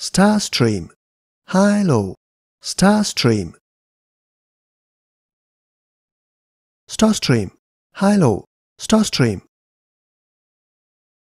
Star Starstream, high-low, Starstream. Starstream, high-low, Starstream.